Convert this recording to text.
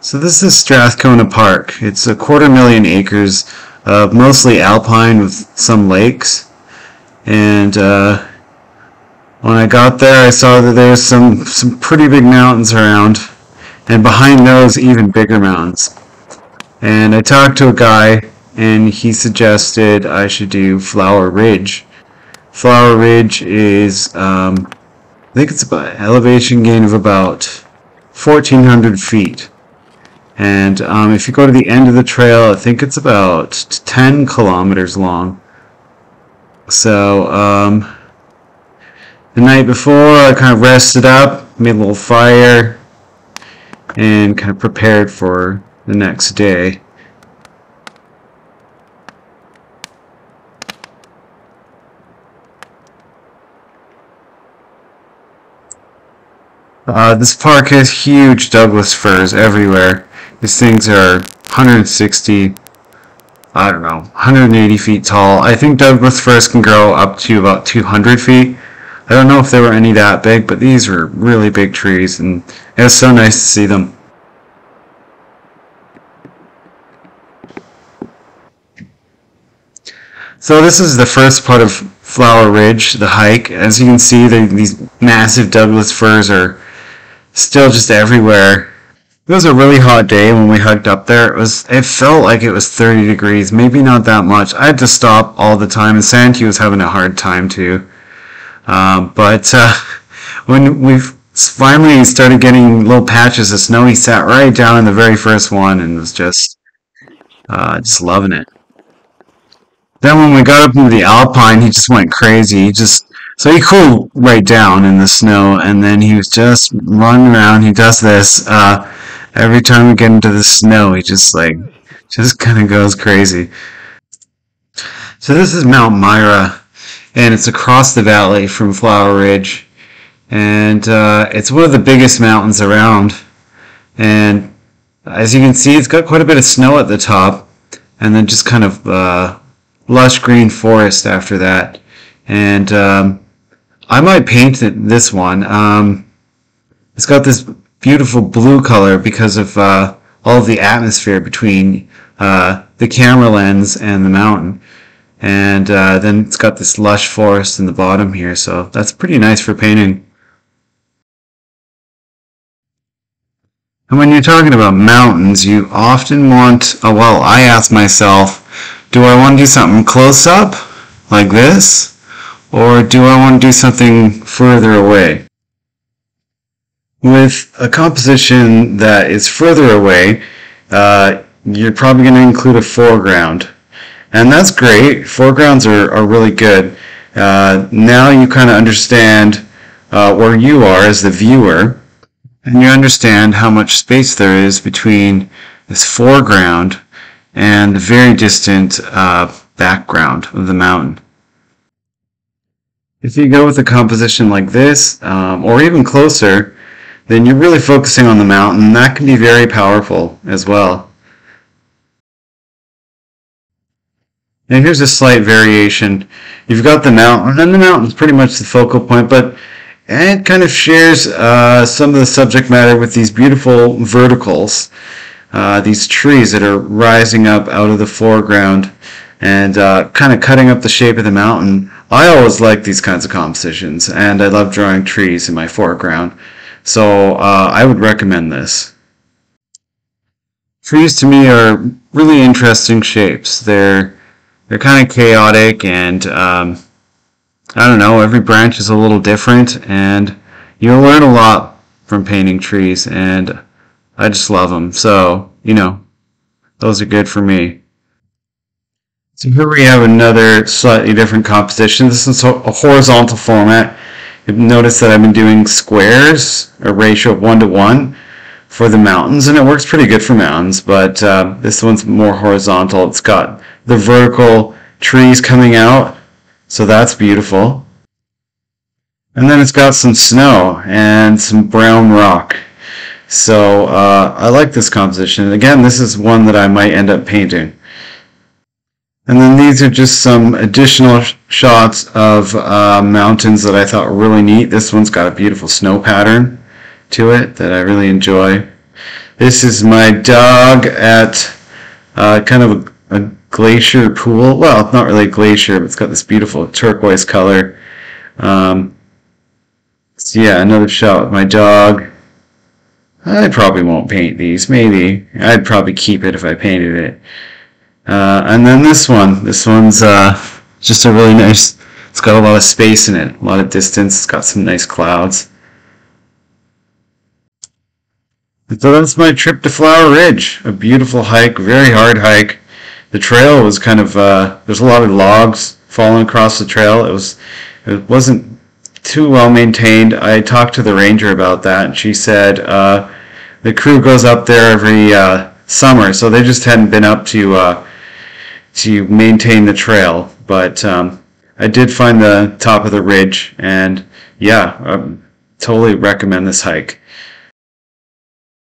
So this is Strathcona Park. It's a quarter million acres, of mostly alpine with some lakes. And uh, when I got there, I saw that there's some some pretty big mountains around, and behind those, even bigger mountains. And I talked to a guy, and he suggested I should do Flower Ridge. Flower Ridge is, um, I think it's about elevation gain of about 1,400 feet. And um, if you go to the end of the trail, I think it's about 10 kilometers long. So, um, the night before, I kind of rested up, made a little fire, and kind of prepared for the next day. Uh, this park has huge Douglas firs everywhere. These things are 160, I don't know, 180 feet tall. I think Douglas firs can grow up to about 200 feet. I don't know if there were any that big, but these were really big trees, and it was so nice to see them. So this is the first part of Flower Ridge, the hike. As you can see, the, these massive Douglas firs are still just everywhere. It was a really hot day when we hiked up there. It was it felt like it was 30 degrees, maybe not that much. I had to stop all the time, and Santi was having a hard time too. Um, but uh, when we finally started getting little patches of snow, he sat right down in the very first one and was just uh, just loving it. Then when we got up into the alpine, he just went crazy. He just so he cooled right down in the snow, and then he was just running around. He does this uh, every time we get into the snow. He just like just kind of goes crazy. So this is Mount Myra, and it's across the valley from Flower Ridge, and uh, it's one of the biggest mountains around. And as you can see, it's got quite a bit of snow at the top, and then just kind of uh, lush green forest after that. And um, I might paint this one. Um, it's got this beautiful blue color because of uh, all of the atmosphere between uh, the camera lens and the mountain. And uh, then it's got this lush forest in the bottom here, so that's pretty nice for painting. And when you're talking about mountains, you often want, oh, well, I ask myself, do I want to do something close up, like this? Or do I want to do something further away? With a composition that is further away, uh, you're probably going to include a foreground. And that's great. Foregrounds are, are really good. Uh, now you kind of understand uh, where you are as the viewer, and you understand how much space there is between this foreground and the very distant uh, background of the mountain. If you go with a composition like this, um, or even closer, then you're really focusing on the mountain. That can be very powerful as well. And here's a slight variation. You've got the mountain, and the mountain's pretty much the focal point, but it kind of shares uh, some of the subject matter with these beautiful verticals, uh, these trees that are rising up out of the foreground and uh, kind of cutting up the shape of the mountain. I always like these kinds of compositions, and I love drawing trees in my foreground, so uh, I would recommend this. Trees to me are really interesting shapes. They're they're kind of chaotic, and um, I don't know. Every branch is a little different, and you'll learn a lot from painting trees, and I just love them. So you know, those are good for me. So here we have another slightly different composition. This is a horizontal format. You've noticed that I've been doing squares, a ratio of 1 to 1 for the mountains, and it works pretty good for mountains, but uh, this one's more horizontal. It's got the vertical trees coming out, so that's beautiful. And then it's got some snow and some brown rock. So uh, I like this composition. Again, this is one that I might end up painting. And then these are just some additional sh shots of uh, mountains that I thought were really neat. This one's got a beautiful snow pattern to it that I really enjoy. This is my dog at uh, kind of a, a glacier pool. Well, not really a glacier, but it's got this beautiful turquoise color. Um, so yeah, another shot with my dog. I probably won't paint these. Maybe I'd probably keep it if I painted it. Uh, and then this one. This one's uh, just a really nice. It's got a lot of space in it, a lot of distance. It's got some nice clouds. And So that's my trip to Flower Ridge. A beautiful hike, very hard hike. The trail was kind of uh, there's a lot of logs falling across the trail. It was it wasn't too well maintained. I talked to the ranger about that, and she said uh, the crew goes up there every uh, summer, so they just hadn't been up to uh, to maintain the trail. But um, I did find the top of the ridge, and yeah, I totally recommend this hike.